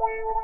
Wow.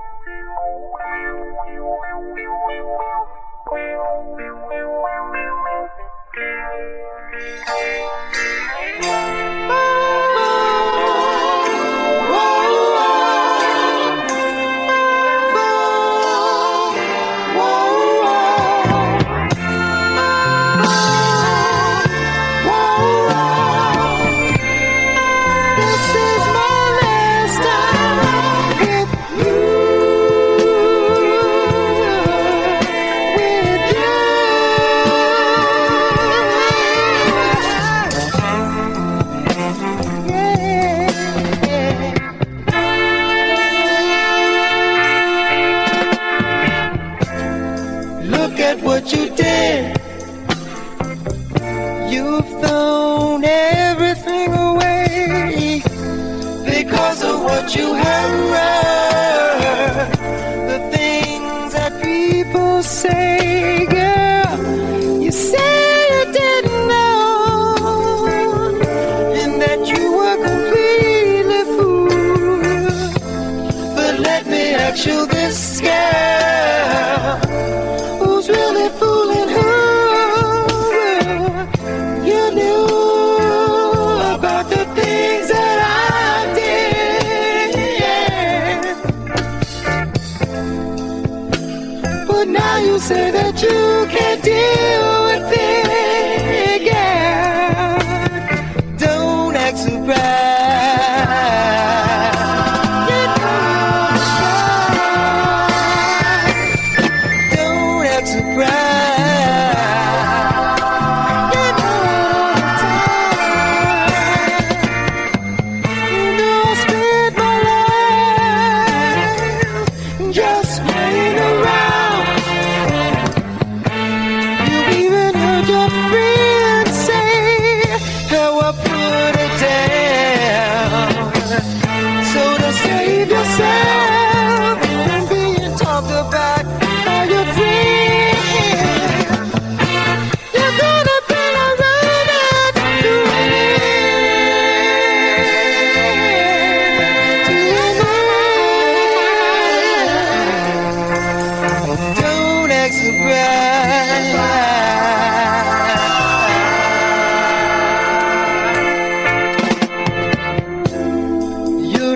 you've thrown everything away because of what you have read. The things that people say, girl, you say. You this girl You say that you can't deal with it.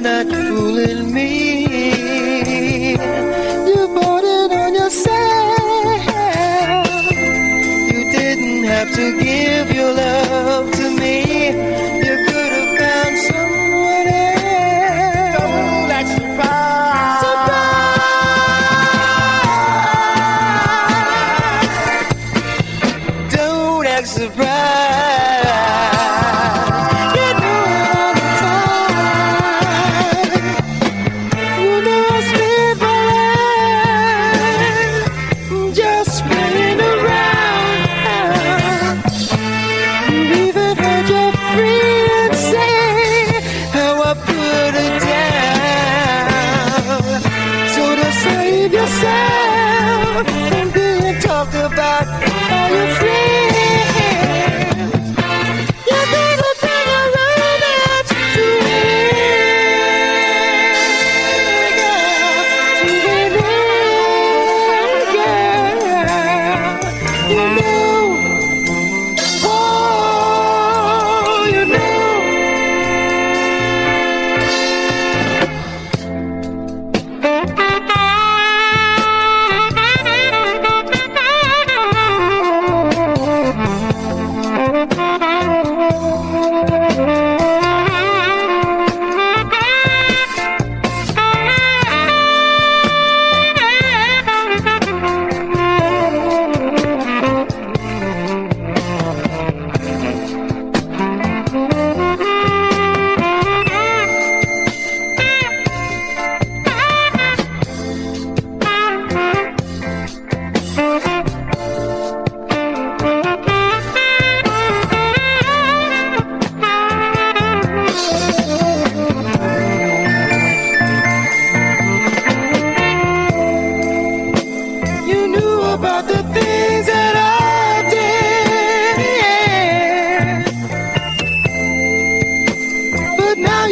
you're not fooling me. You bought it on yourself. You didn't have to give your love to me. You could have found someone else. Oh, that's the problem. Surprise! Don't act surprised.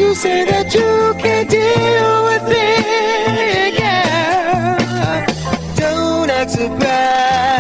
you say that you can't deal with it, yeah. Don't act surprised.